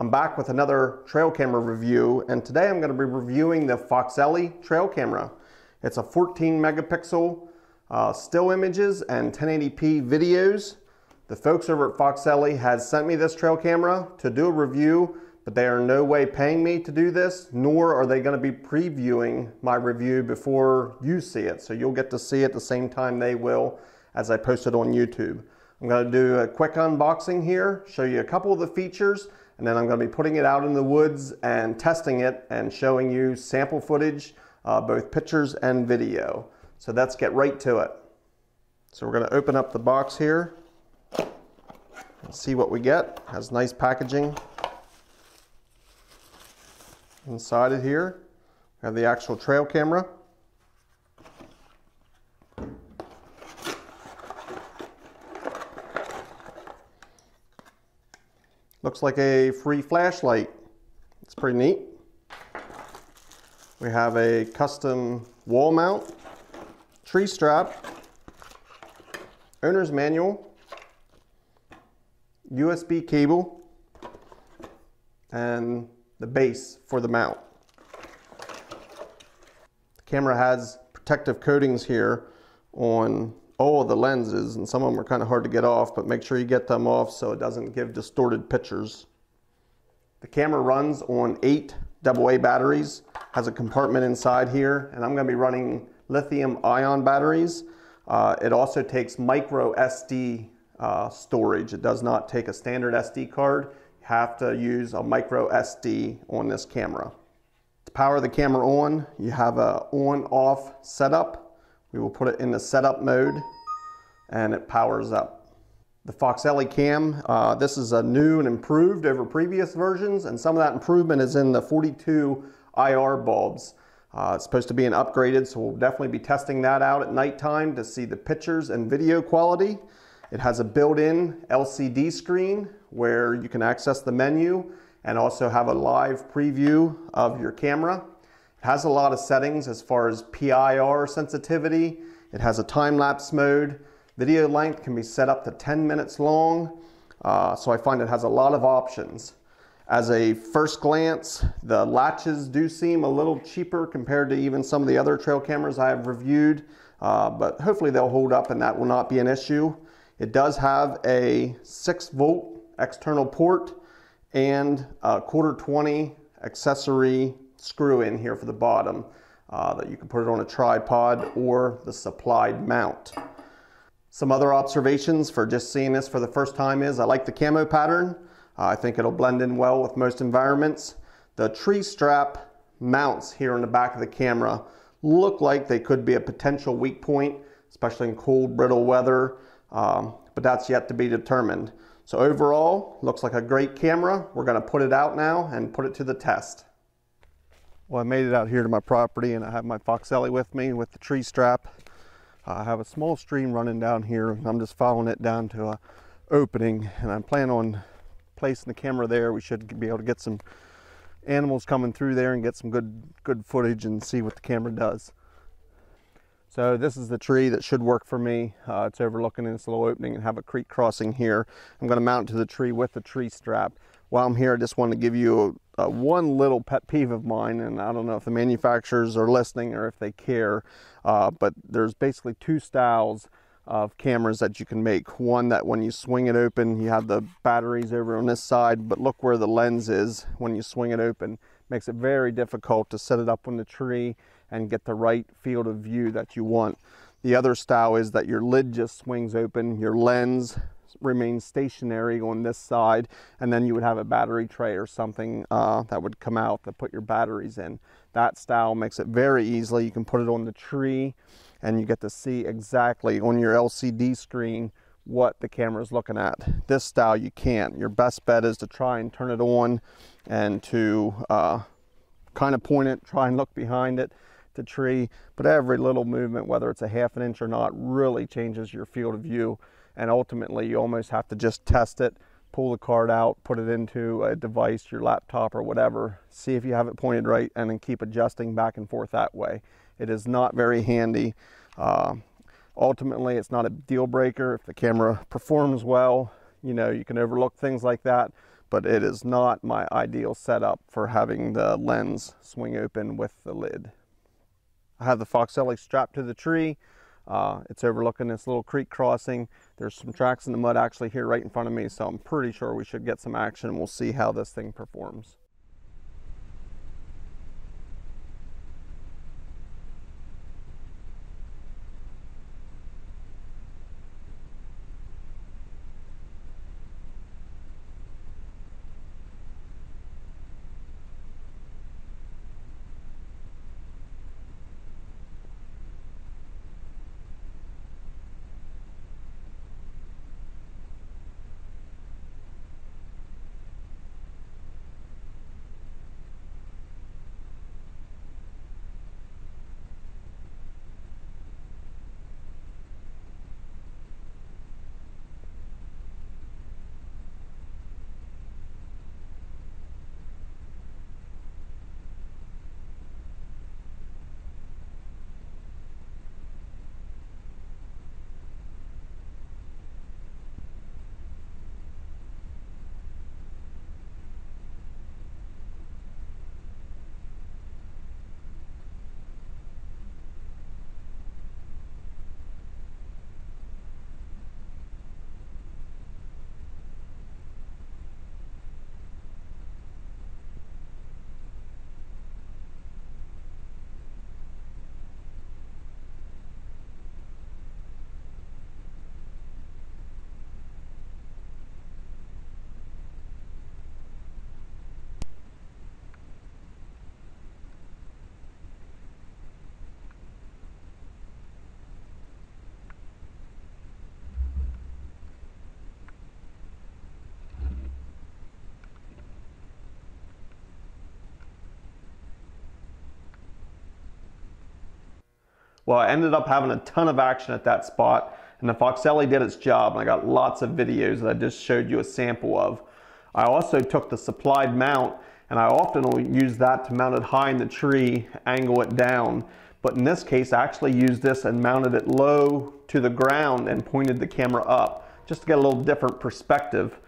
I'm back with another trail camera review and today I'm going to be reviewing the Foxelli trail camera. It's a 14 megapixel uh, still images and 1080p videos. The folks over at Foxelli has sent me this trail camera to do a review but they are no way paying me to do this nor are they going to be previewing my review before you see it so you'll get to see it the same time they will as I post it on YouTube. I'm going to do a quick unboxing here, show you a couple of the features, and then I'm going to be putting it out in the woods and testing it and showing you sample footage, uh, both pictures and video. So let's get right to it. So we're going to open up the box here and see what we get. It has nice packaging inside it here. We have the actual trail camera. Looks like a free flashlight. It's pretty neat. We have a custom wall mount, tree strap, owner's manual, USB cable, and the base for the mount. The camera has protective coatings here on all of the lenses and some of them are kind of hard to get off but make sure you get them off so it doesn't give distorted pictures. The camera runs on eight AA batteries, has a compartment inside here and I'm going to be running lithium ion batteries. Uh, it also takes micro SD uh, storage. It does not take a standard SD card. You have to use a micro SD on this camera. To power the camera on, you have a on-off setup we will put it in the setup mode and it powers up. The Foxelli cam, uh, this is a new and improved over previous versions and some of that improvement is in the 42 IR bulbs. Uh, it's supposed to be an upgraded, so we'll definitely be testing that out at nighttime to see the pictures and video quality. It has a built-in LCD screen where you can access the menu and also have a live preview of your camera. It has a lot of settings as far as PIR sensitivity. It has a time-lapse mode. Video length can be set up to 10 minutes long. Uh, so I find it has a lot of options. As a first glance, the latches do seem a little cheaper compared to even some of the other trail cameras I have reviewed, uh, but hopefully they'll hold up and that will not be an issue. It does have a 6 volt external port and a quarter 20 accessory screw in here for the bottom uh, that you can put it on a tripod or the supplied mount. Some other observations for just seeing this for the first time is I like the camo pattern. Uh, I think it'll blend in well with most environments. The tree strap mounts here on the back of the camera look like they could be a potential weak point, especially in cold, brittle weather, um, but that's yet to be determined. So overall, looks like a great camera. We're gonna put it out now and put it to the test. Well, I made it out here to my property and I have my Fox Foxelli with me with the tree strap. I have a small stream running down here and I'm just following it down to a opening and I'm planning on placing the camera there. We should be able to get some animals coming through there and get some good good footage and see what the camera does. So this is the tree that should work for me. Uh, it's overlooking this little opening and have a creek crossing here. I'm going to mount to the tree with the tree strap. While I'm here, I just want to give you uh, one little pet peeve of mine, and I don't know if the manufacturers are listening or if they care, uh, but there's basically two styles of cameras that you can make. One that when you swing it open, you have the batteries over on this side, but look where the lens is when you swing it open. Makes it very difficult to set it up on the tree and get the right field of view that you want. The other style is that your lid just swings open, your lens remain stationary on this side and then you would have a battery tray or something uh, that would come out to put your batteries in. That style makes it very easily. You can put it on the tree and you get to see exactly on your LCD screen what the camera is looking at. This style you can't. Your best bet is to try and turn it on and to uh, kind of point it, try and look behind it the tree, but every little movement, whether it's a half an inch or not, really changes your field of view and ultimately you almost have to just test it pull the card out put it into a device your laptop or whatever see if you have it pointed right and then keep adjusting back and forth that way it is not very handy uh, ultimately it's not a deal breaker if the camera performs well you know you can overlook things like that but it is not my ideal setup for having the lens swing open with the lid. I have the Foxelli strapped to the tree. Uh, it's overlooking this little creek crossing. There's some tracks in the mud actually here right in front of me, so I'm pretty sure we should get some action and we'll see how this thing performs. Well, I ended up having a ton of action at that spot and the Foxelli did its job and I got lots of videos that I just showed you a sample of. I also took the supplied mount and I often will use that to mount it high in the tree, angle it down. But in this case, I actually used this and mounted it low to the ground and pointed the camera up just to get a little different perspective.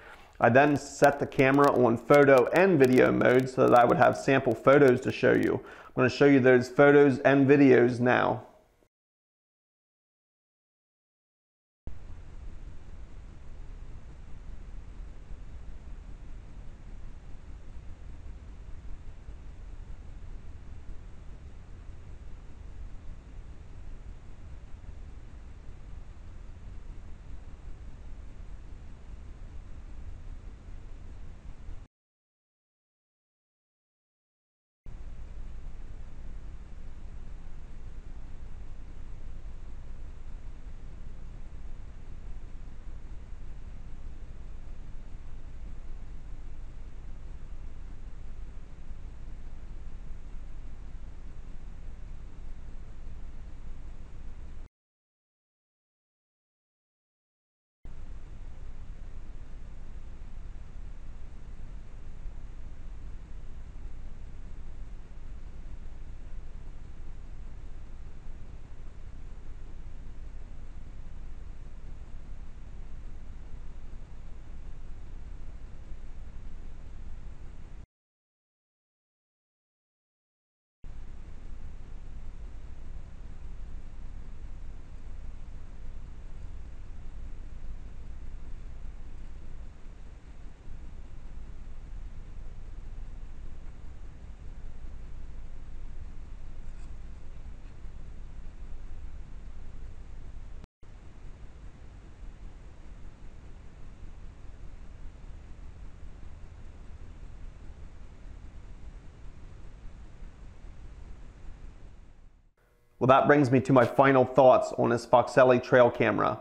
I then set the camera on photo and video mode so that I would have sample photos to show you. I'm going to show you those photos and videos now. Well, that brings me to my final thoughts on this Foxelli trail camera.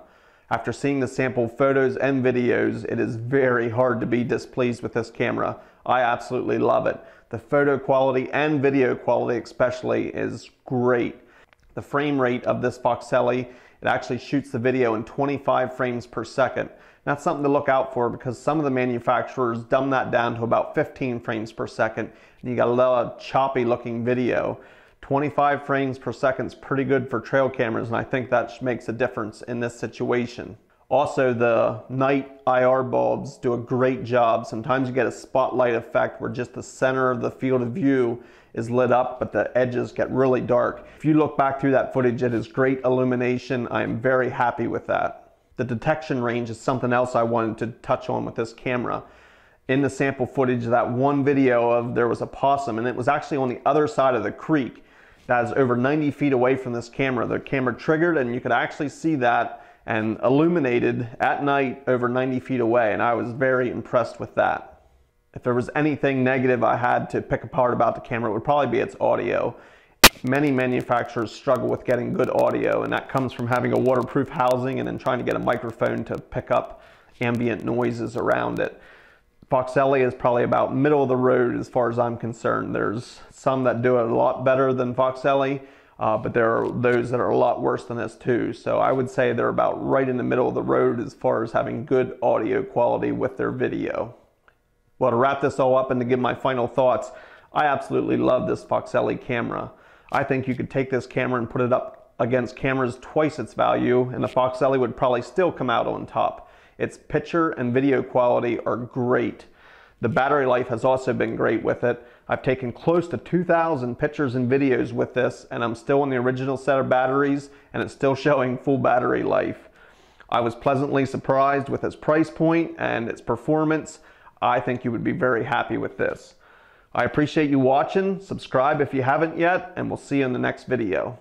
After seeing the sample photos and videos, it is very hard to be displeased with this camera. I absolutely love it. The photo quality and video quality especially is great. The frame rate of this Foxelli, it actually shoots the video in 25 frames per second. That's something to look out for because some of the manufacturers dumb that down to about 15 frames per second and you got a lot of choppy looking video. 25 frames per second is pretty good for trail cameras and I think that makes a difference in this situation. Also, the night IR bulbs do a great job. Sometimes you get a spotlight effect where just the center of the field of view is lit up, but the edges get really dark. If you look back through that footage, it is great illumination. I am very happy with that. The detection range is something else I wanted to touch on with this camera. In the sample footage, that one video of there was a possum, and it was actually on the other side of the creek that is over 90 feet away from this camera. The camera triggered, and you could actually see that and illuminated at night over 90 feet away, and I was very impressed with that. If there was anything negative I had to pick apart about the camera, it would probably be its audio. Many manufacturers struggle with getting good audio, and that comes from having a waterproof housing and then trying to get a microphone to pick up ambient noises around it. Foxelli is probably about middle of the road as far as I'm concerned. There's some that do it a lot better than Foxelli, uh, but there are those that are a lot worse than this too. So I would say they're about right in the middle of the road as far as having good audio quality with their video. Well, to wrap this all up and to give my final thoughts, I absolutely love this Foxelli camera. I think you could take this camera and put it up against cameras twice its value, and the Foxelli would probably still come out on top. Its picture and video quality are great. The battery life has also been great with it. I've taken close to 2,000 pictures and videos with this and I'm still on the original set of batteries and it's still showing full battery life. I was pleasantly surprised with its price point and its performance. I think you would be very happy with this. I appreciate you watching. Subscribe if you haven't yet and we'll see you in the next video.